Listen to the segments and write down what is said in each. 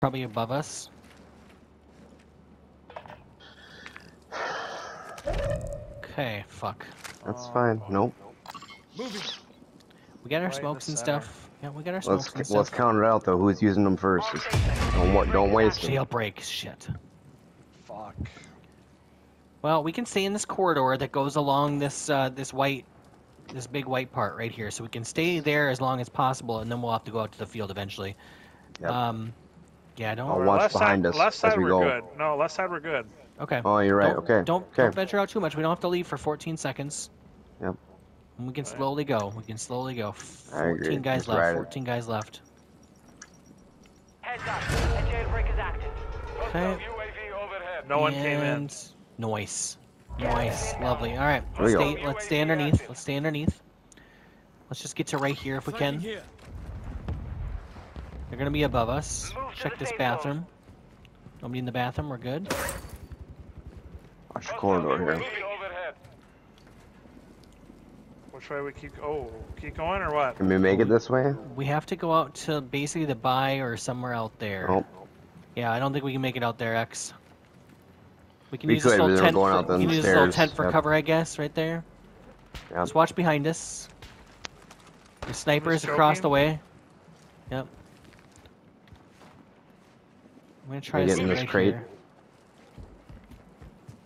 Probably above us. Okay, fuck. That's fine. Nope. Moving. We got our Right smokes and center. stuff. Yeah, we got our smokes Let's and let's count it out though. Who's using them first? Don't wa- don't waste them. Jailbreak, shit. Fuck. Well, we can stay in this corridor that goes along this uh, this white, this big white part right here. So we can stay there as long as possible, and then we'll have to go out to the field eventually. Yep. Um, yeah, don't. I'll watch left behind side, us Left as side we we're go. good. No, left side we're good. Okay. Oh, you're right. Don't, okay. Don't, okay. don't venture out too much. We don't have to leave for 14 seconds. Yep. And we can Right. slowly go. We can slowly go. I agree. 14 guys Just left. 14 guys left. Heads up, a jailbreak is active. Okay. No one came in. And Noise. Noise. Lovely. All right. Let's go. stay, let's stay underneath. Let's stay underneath. Let's just get to right here if we can. They're gonna be above us. Move to Check this safe bathroom. Nobody in the bathroom. We're good. Watch the corridor here. Which way we keep? Oh, keep going or what? Can we make it this way? We have to go out to basically the buy or somewhere out there. Oh, Yeah, I don't think we can make it out there, X. We can We use this could, but little tent. going For, out we can use this little tent for Yep. cover, I guess, right there. Yep. Just watch behind us. The sniper is across the way. Yep. I'm gonna try Can to get in this right crate? here.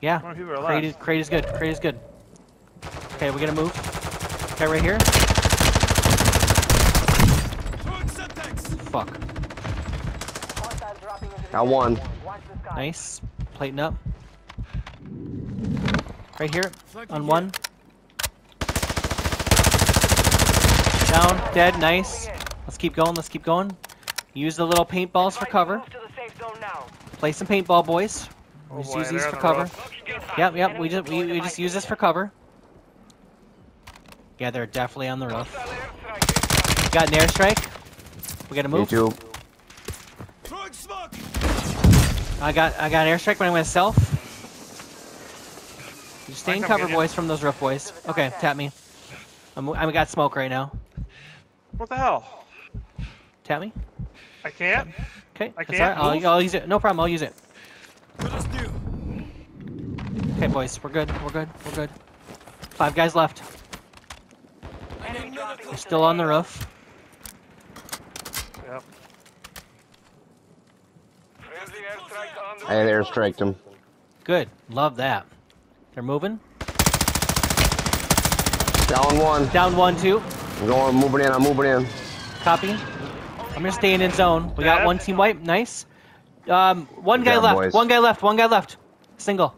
Yeah, How many crate is, crate is good. Crate is good. Okay, we're gonna move. Okay, right here. Fuck. Hostiles dropping into the got one. Watch the sky. Nice. Plating up. Right here. On one. Down. Dead. Nice. Let's keep going. Let's keep going. Use the little paintballs for cover. Move to the safe zone now. Play some paintball, boys. Oh We just boy, use these for the cover. Yep, yep. We just we, we just use this for cover. Yeah, they're definitely on the roof. Got an airstrike. We gotta Me move. too. I got I got an airstrike, but I'm gonna self. You stay in cover, boys, from those roof boys. Okay, tap me. I'm I got smoke right now. What the hell? Tap me. I can't. Okay, I that's can't all right. move? I'll, I'll use it. No problem. I'll use it. Okay, boys, we're good. We're good. We're good. Five guys left. Enemy dropping We're still on the roof. Yep. I airstriked him. Good. Love that. They're moving. Down one. Down one, two. I'm going. I'm moving in. I'm moving in. Copy. I'm just staying in zone. We got one team wipe. Nice. Um, one guy left. boys. One guy left. One guy left. Single.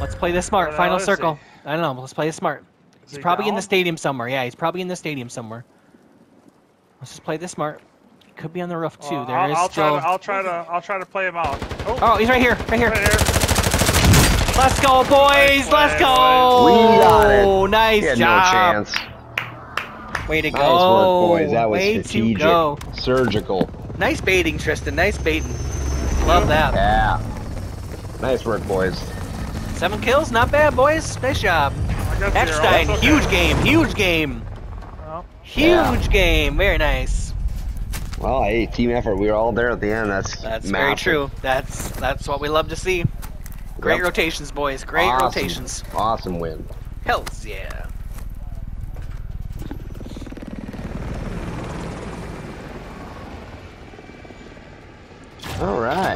Let's play this smart. Final hell circle. I don't know. Let's play this smart. Is He's he probably in the stadium somewhere. Yeah, he's probably in the stadium somewhere. Let's just play this smart. He could be on the roof too. Well, there I'll, is I'll still. try to. I'll try to. I'll try to play him out. Oh, Oh, he's right here. Right here. right here. Let's go, boys. Nice Let's play, go. We got it. Nice He had job. no chance. Way to Nice go. work, boys. Oh, that was Way strategic. to go. Surgical. Nice baiting, Tristen. Nice baiting. Love that. Yeah. Nice work, boys. Seven kills, not bad, boys. Nice job. I got. Eckstein, okay. huge game, huge game, Well, huge Yeah. game. Very nice. Well, hey, team effort. We were all there at the end. That's That's very true. That's that's what we love to see. Great Yep. rotations, boys. Great Awesome. rotations. Awesome win. Hells yeah. All right.